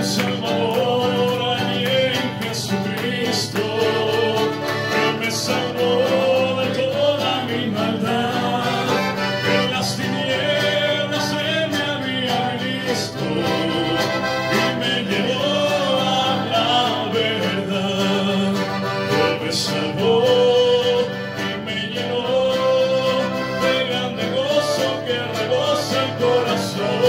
Salvador a mi en Jesucristo, que me salvó de toda mi maldad, que las tinieblas se me había visto, y me llevó a la verdad. Que me salvó y me llevó de grande gozo que rebosa el corazón.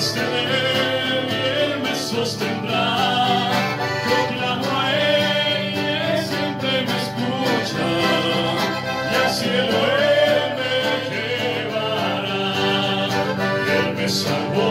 Débil, Él me sostendrá. Yo clamo a Él Él siempre me escucha, y al cielo Él me llevará. Él me salvó,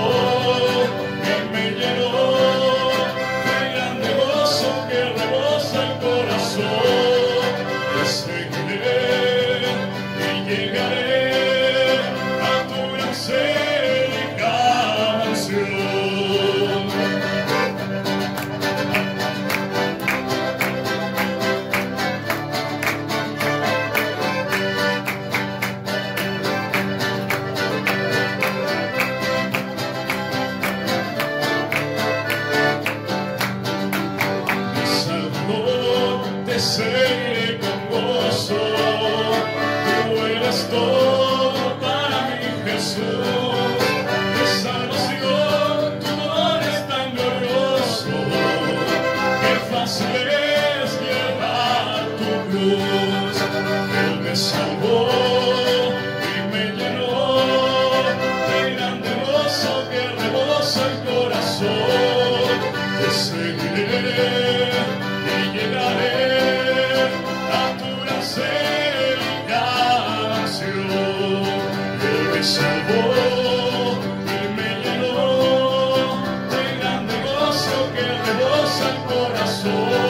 me salvó y me llenó de grande gozo que rebosa el corazón. Te seguiré y llegaré a tu placer y cada me salvó y me llenó de grande gozo que rebosa el corazón.